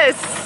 Yes.